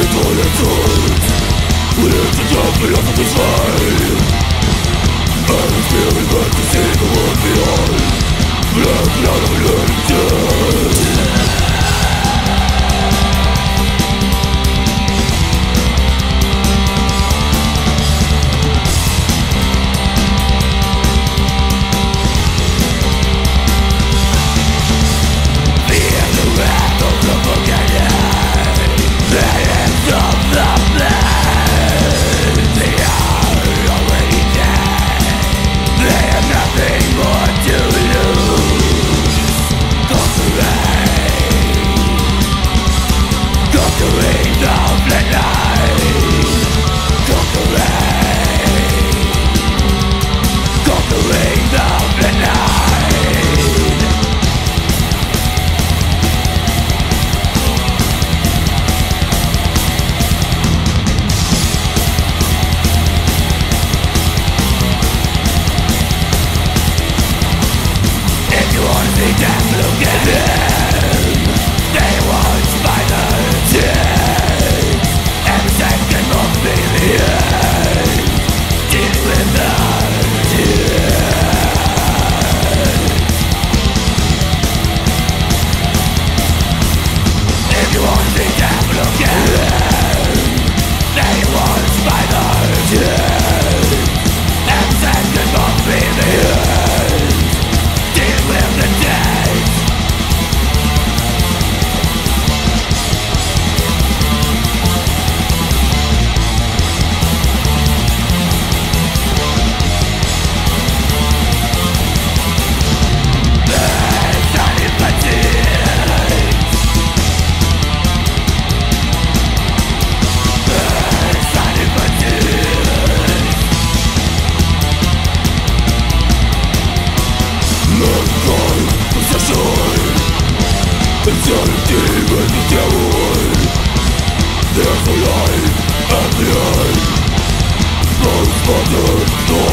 Control it, we live to the philosophy's way empty Uncertainty and terror Therefore I am blind Both mother,